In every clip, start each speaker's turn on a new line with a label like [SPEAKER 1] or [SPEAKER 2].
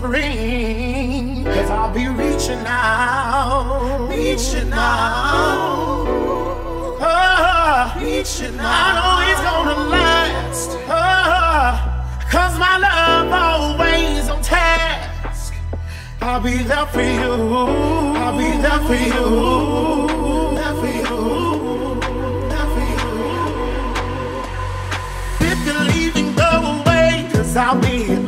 [SPEAKER 1] ring, cause I'll be reaching out, reaching out. Oh, reaching out. I know it's gonna last, oh, cause my love always on task. I'll be there for you, I'll be there for you, there for you. There for you. If you're leaving, go away, cause I'll be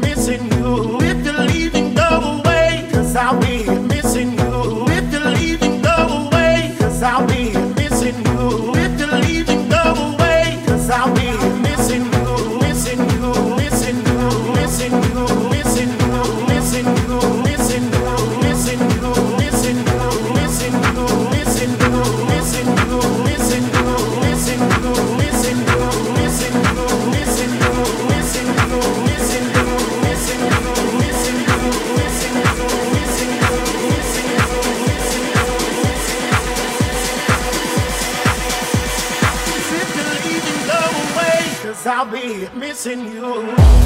[SPEAKER 1] how we I'll be missing you.